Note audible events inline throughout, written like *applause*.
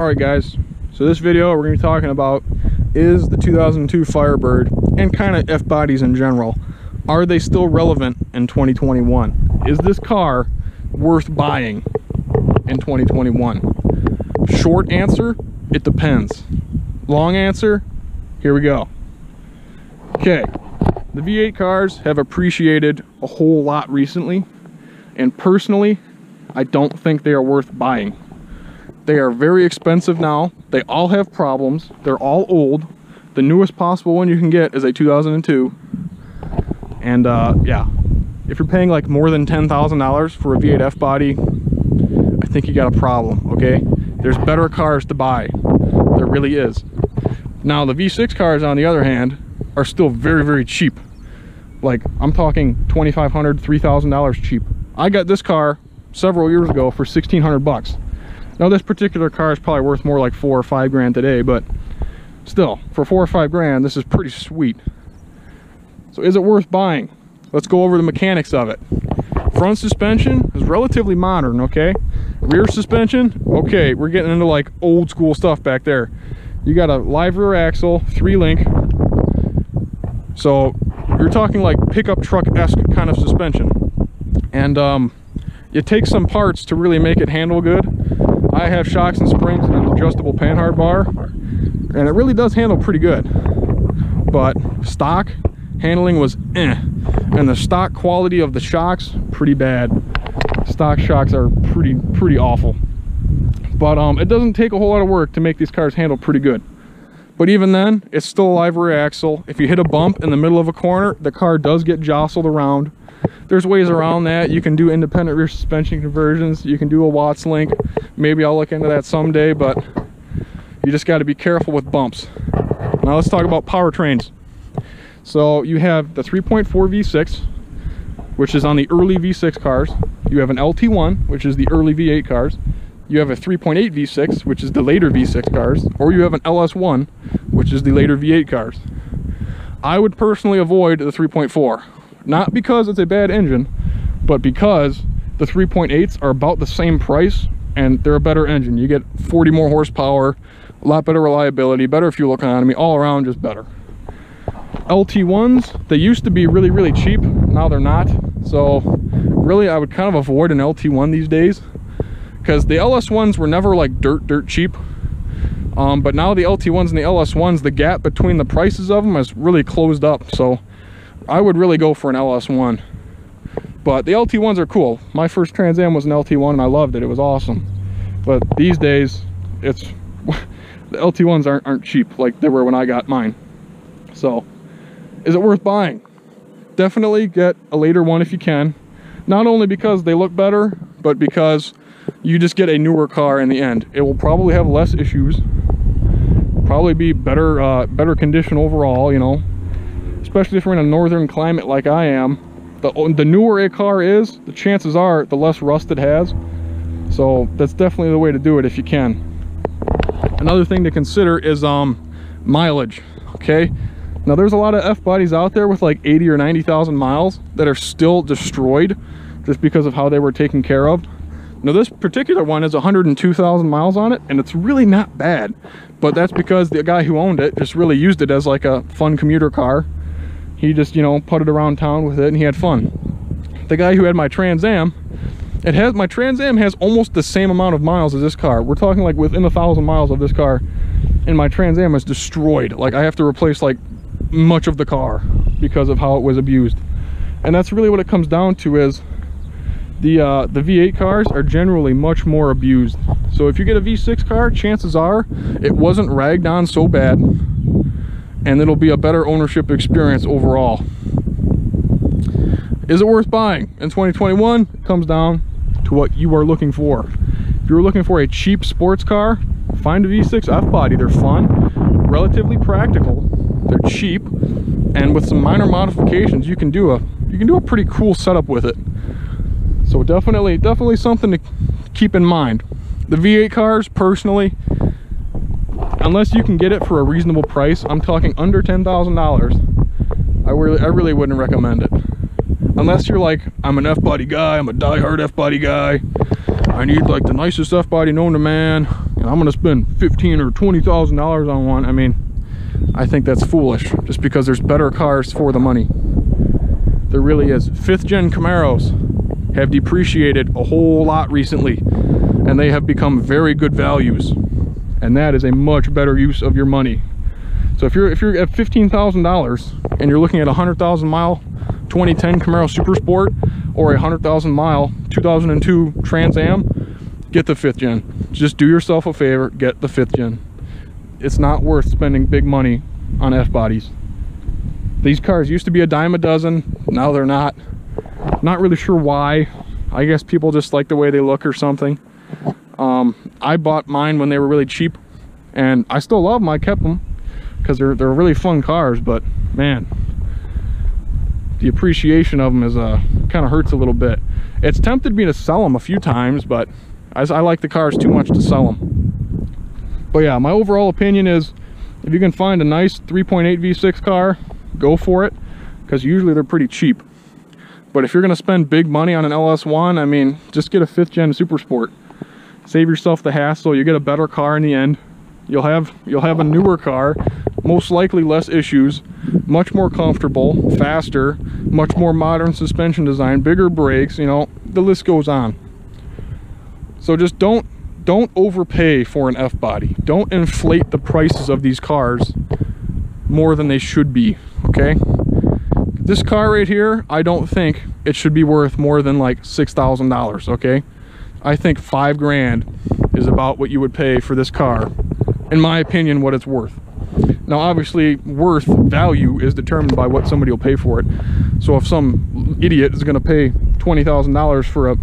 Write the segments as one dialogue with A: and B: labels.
A: all right guys. So this video we're going to be talking about is the 2002 firebird and kind of f bodies in general. Are they still relevant in 2021 is this car worth buying in 2021 short answer it depends. Long answer here we go. Okay the v8 cars have appreciated a whole lot recently and personally i don't think they are worth buying they are very expensive now. They all have problems. They're all old. The newest possible one you can get is a 2002. And uh, yeah, if you're paying like more than $10,000 for a V8 F-body, I think you got a problem, okay? There's better cars to buy. There really is. Now the V6 cars on the other hand are still very, very cheap. Like I'm talking $2,500, $3,000 cheap. I got this car several years ago for 1600 bucks. Now this particular car is probably worth more like four or five grand today, but still, for four or five grand, this is pretty sweet. So is it worth buying? Let's go over the mechanics of it. Front suspension is relatively modern, okay? Rear suspension, okay, we're getting into like old school stuff back there. You got a live rear axle, three link. So you're talking like pickup truck-esque kind of suspension. And um, it takes some parts to really make it handle good I have shocks and springs and an adjustable panhard bar and it really does handle pretty good. But stock handling was eh. And the stock quality of the shocks pretty bad. Stock shocks are pretty pretty awful. But um it doesn't take a whole lot of work to make these cars handle pretty good. But even then it's still a live rear axle. If you hit a bump in the middle of a corner the car does get jostled around there's ways around that. You can do independent rear suspension conversions. You can do a Watts link. Maybe I'll look into that someday, but you just got to be careful with bumps. Now let's talk about powertrains. So you have the 3.4 V6, which is on the early V6 cars. You have an LT1, which is the early V8 cars. You have a 3.8 V6, which is the later V6 cars. Or you have an LS1, which is the later V8 cars. I would personally avoid the 3.4. Not because it's a bad engine, but because the 3.8s are about the same price and they're a better engine. You get 40 more horsepower, a lot better reliability, better fuel economy, all around just better. LT1s, they used to be really, really cheap. Now they're not. So really, I would kind of avoid an LT1 these days because the LS1s were never like dirt, dirt cheap. Um, but now the LT1s and the LS1s, the gap between the prices of them has really closed up. So I would really go for an LS1. But the LT1s are cool. My first Trans Am was an LT1 and I loved it. It was awesome. But these days, it's *laughs* the LT1s aren't, aren't cheap like they were when I got mine. So, is it worth buying? Definitely get a later one if you can. Not only because they look better, but because you just get a newer car in the end. It will probably have less issues. Probably be better, uh, better condition overall, you know especially if you're in a northern climate like I am. The, the newer a car is, the chances are the less rust it has. So that's definitely the way to do it if you can. Another thing to consider is um, mileage, okay? Now there's a lot of F-bodies out there with like 80 or 90,000 miles that are still destroyed just because of how they were taken care of. Now this particular one has 102,000 miles on it and it's really not bad. But that's because the guy who owned it just really used it as like a fun commuter car he just, you know, putted around town with it and he had fun. The guy who had my Trans Am, it has, my Trans Am has almost the same amount of miles as this car. We're talking like within a thousand miles of this car and my Trans Am is destroyed. Like I have to replace like much of the car because of how it was abused. And that's really what it comes down to is the uh, the V8 cars are generally much more abused. So if you get a V6 car, chances are it wasn't ragged on so bad and it'll be a better ownership experience overall. Is it worth buying in 2021? It comes down to what you are looking for. If you're looking for a cheap sports car, find a V6 F-body. They're fun, relatively practical, they're cheap, and with some minor modifications, you can do a you can do a pretty cool setup with it. So definitely, definitely something to keep in mind. The V8 cars, personally, unless you can get it for a reasonable price, I'm talking under $10,000, I really, I really wouldn't recommend it. Unless you're like, I'm an F-body guy, I'm a die-hard F-body guy, I need like the nicest F-body known to man, and I'm gonna spend 15 or $20,000 on one, I mean, I think that's foolish just because there's better cars for the money. There really is. Fifth gen Camaros have depreciated a whole lot recently and they have become very good values. And that is a much better use of your money. So if you're if you're at $15,000 and you're looking at a 100,000 mile 2010 Camaro Super Sport or a 100,000 mile 2002 Trans Am, get the fifth gen. Just do yourself a favor, get the fifth gen it's not worth spending big money on F-bodies. These cars used to be a dime a dozen, now they're not. Not really sure why. I guess people just like the way they look or something. Um, I bought mine when they were really cheap, and I still love them. I kept them because they're they're really fun cars. But man, the appreciation of them is uh kind of hurts a little bit. It's tempted me to sell them a few times, but I, I like the cars too much to sell them but yeah my overall opinion is if you can find a nice 3.8 v6 car go for it because usually they're pretty cheap but if you're going to spend big money on an ls1 i mean just get a fifth gen super sport save yourself the hassle you get a better car in the end you'll have you'll have a newer car most likely less issues much more comfortable faster much more modern suspension design bigger brakes you know the list goes on so just don't don't overpay for an F-body. Don't inflate the prices of these cars more than they should be, okay? This car right here, I don't think it should be worth more than like $6,000, okay? I think five grand is about what you would pay for this car. In my opinion, what it's worth. Now, obviously, worth value is determined by what somebody will pay for it. So if some idiot is gonna pay $20,000 for a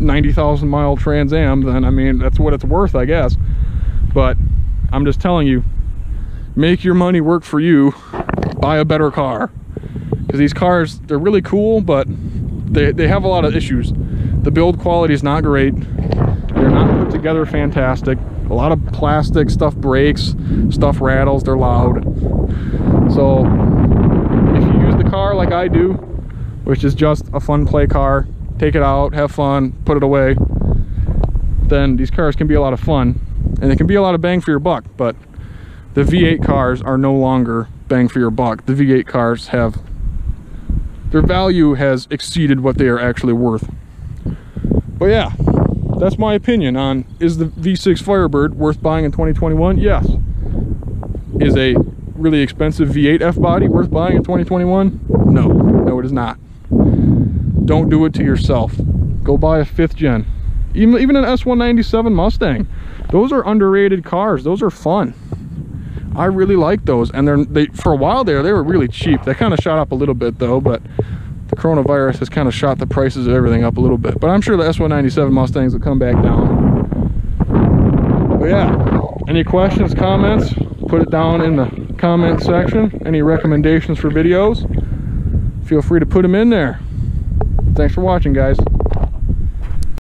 A: 90,000 mile Trans Am, then I mean, that's what it's worth, I guess. But I'm just telling you, make your money work for you, buy a better car. Because these cars, they're really cool, but they, they have a lot of issues. The build quality is not great. They're not put together fantastic. A lot of plastic stuff breaks, stuff rattles, they're loud. So if you use the car like I do, which is just a fun play car, take it out, have fun, put it away, then these cars can be a lot of fun and they can be a lot of bang for your buck, but the V8 cars are no longer bang for your buck. The V8 cars have, their value has exceeded what they are actually worth. But yeah, that's my opinion on is the V6 Firebird worth buying in 2021? Yes. Is a really expensive V8 F body worth buying in 2021? No, no it is not. Don't do it to yourself. Go buy a fifth gen. Even even an s197 mustang. Those are underrated cars. Those are fun. I really like those and they're they for a while there they were really cheap. They kind of shot up a little bit though but coronavirus has kind of shot the prices of everything up a little bit but i'm sure the s197 mustangs will come back down. But yeah any questions comments put it down in the comment section. Any recommendations for videos feel free to put them in there. Thanks for watching, guys.